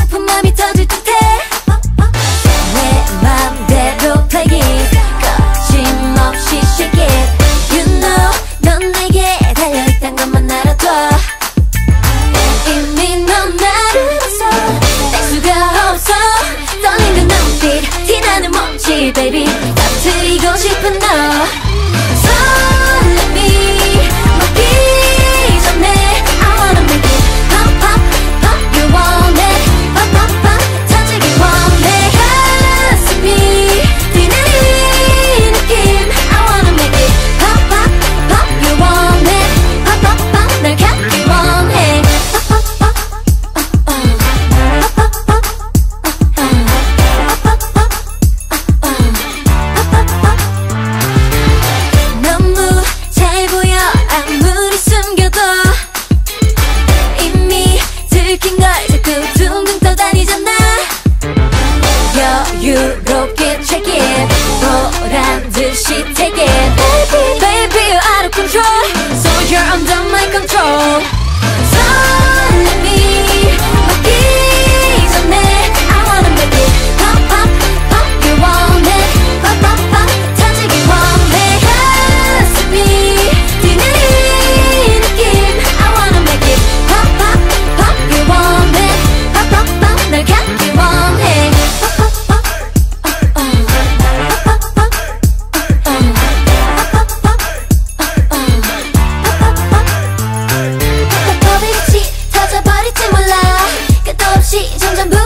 아픈 맘이 터질 듯해 내 맘대로 play 거침없이 shake 넌 내게 달려있단 것만 알아둬 이미 넌 나를 봤어 뗄 수가 없어 떨리는 눈빛 티나는 몸짓 baby 없이 점점